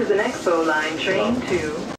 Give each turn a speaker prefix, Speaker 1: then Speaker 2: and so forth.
Speaker 1: This is an Expo Line train to